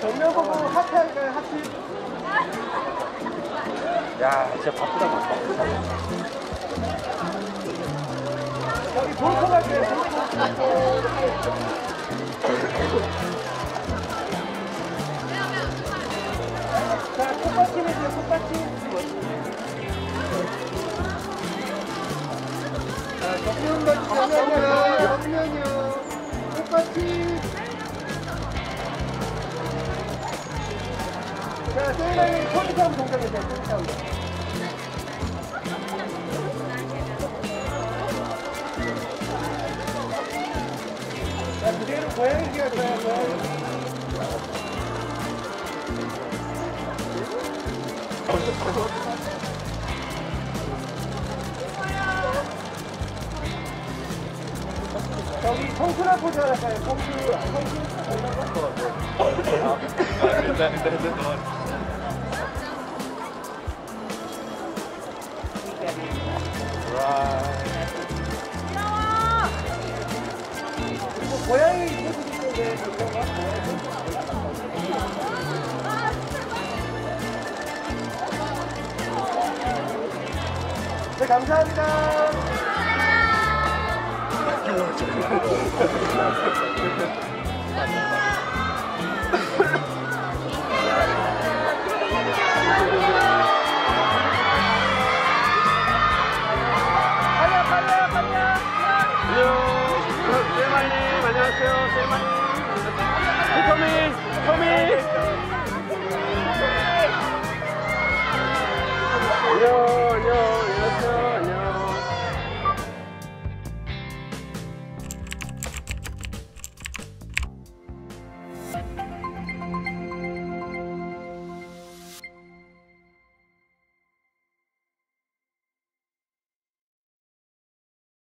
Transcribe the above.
정면 보고 하트 할까요? 하트? 야, 진짜 바쁘다, 바빠. 여기 볼코 갈게요. 자, 꽃받침 해주세요, 꽃받침. 자, 정면 가주세요. 정면요, 정면요. 자, 세이라님 소리싸움 동작해주세요, 소리싸움. 자, 그대로 고양이 기할 거야, 고양이. 저기 청순한 포즈 할까요? 청순, 그리고 고양이 포 그거가 네, 감사합니다. 셀마님, 안녕하세요. 세마님. 토미, 토미.